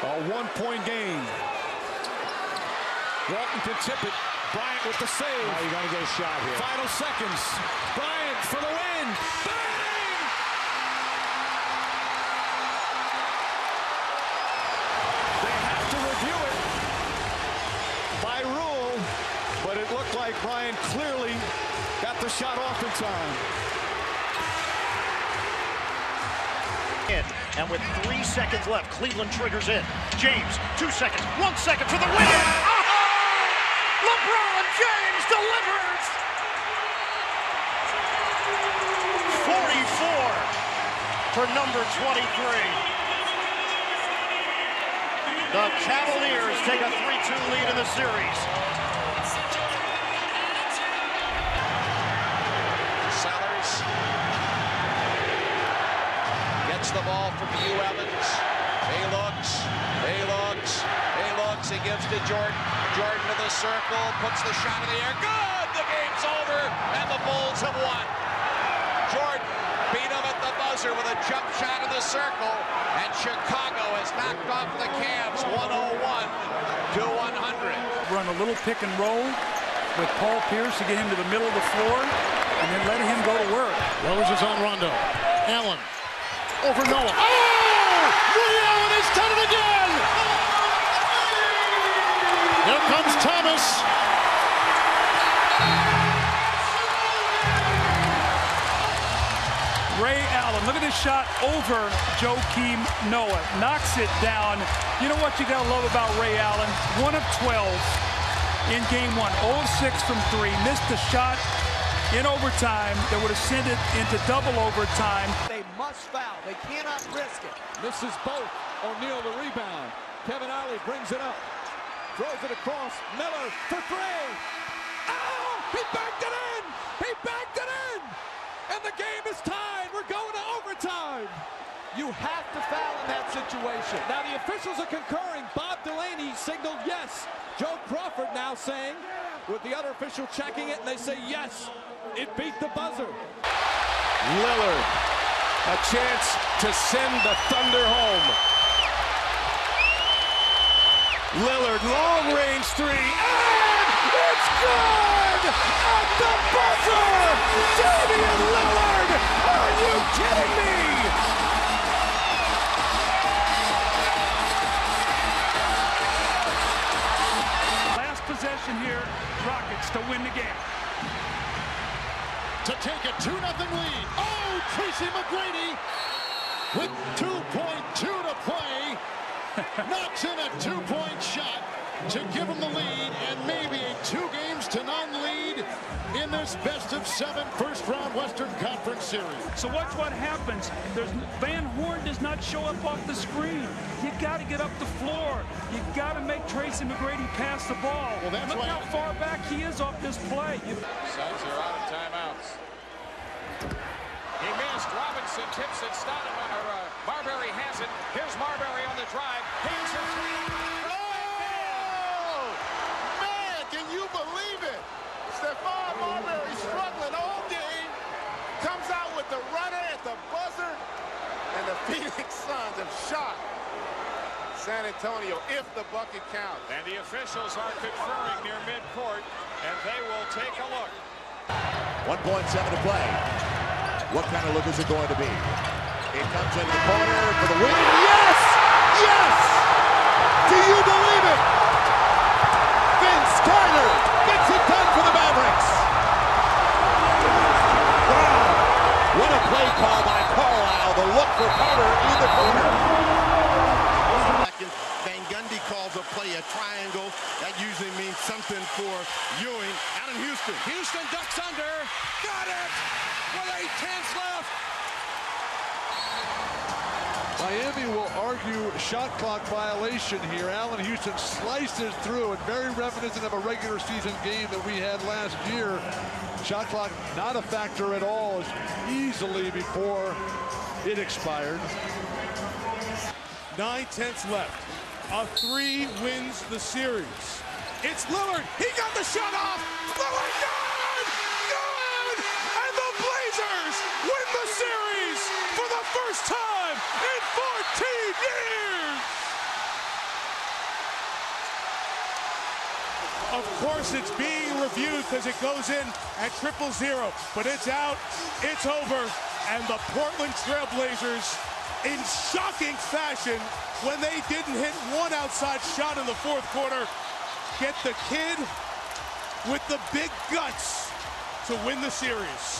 A one-point game. Walton to tip it. Bryant with the save. Oh, you got to get a shot here. Final seconds. Bryant for the win. Bang! They have to review it by rule, but it looked like Bryant clearly got the shot off in time. In. And with three seconds left, Cleveland triggers in. James, two seconds, one second for the win. Oh! LeBron James delivers. 44 for number 23. The Cavaliers take a 3-2 lead in the series. Ball from Hugh Evans. He looks, he looks, he looks, he gives to Jordan. Jordan to the circle, puts the shot in the air. Good! The game's over, and the Bulls have won. Jordan beat him at the buzzer with a jump shot in the circle, and Chicago has knocked off the Cavs 101 to 100. Run a little pick and roll with Paul Pierce to get him to the middle of the floor, and then let him go to work. Rose is on Rondo. Allen over Noah. Oh! Ray Allen has done it again! Here comes Thomas. Ray Allen, look at this shot over Joakim Noah. Knocks it down. You know what you got to love about Ray Allen? One of 12 in game one. 0 6 from three. Missed a shot in overtime that would have sent it into double overtime. They must foul. They cannot risk it. Misses both. O'Neal the rebound. Kevin Ollie brings it up. Throws it across. Miller for three. Oh! He backed it in! He backed it in! And the game is tied. We're going to overtime. You have to foul in that situation. Now the officials are concurring. Bob Delaney signaled yes. Joe Crawford now saying, with the other official checking it, and they say yes, it beat the buzzer. Lillard, a chance to send the Thunder home. Lillard, long range three, and it's good! At the buzzer! Damian Lillard! Are you kidding me? To take a 2 0 lead. Oh, Tracy McGrady with 2.2 to play knocks in a two point shot to give him the lead and maybe a two games to none lead in this best of seven first round Western Conference series. So watch what happens. There's Van Horn does not show up off the screen. You got to get up the floor. You got to make Tracy McGrady pass the ball. Well, that's Look how far back he is off this play. You- Suns are out of. He missed. Robinson tips it. Stoudemire, or, uh, Marbury has it. Here's Marbury on the drive. Hangs it. Oh! Man, can you believe it? Stephon Marbury struggling all game. Comes out with the runner at the buzzer. And the Phoenix Suns have shot San Antonio if the bucket counts. And the officials are conferring near midcourt, and they will take a look. 1.7 to play. What kind of look is it going to be? It comes into the corner for the win. Yes! Yes! Do you believe it? Vince Carter gets it done for the Mavericks. Wow! What a play call by Carlisle. The look for Carter in the corner. Second, Van Gundy calls a play a triangle. That usually means something for Ewing out in Houston. Houston ducks under. Got it! With eight tenths left. Miami will argue shot clock violation here. Allan Houston slices through and very reminiscent of a regular season game that we had last year. Shot clock not a factor at all, easily before it expired. Nine tenths left. A three wins the series. It's Lillard. He got the shot off. Lillard, good! Good! And the Blazers win the series for the first time in 14 years! Of course, it's being reviewed because it goes in at triple zero, but it's out, it's over, and the Portland Trailblazers, in shocking fashion, when they didn't hit one outside shot in the fourth quarter, get the kid with the big guts to win the series.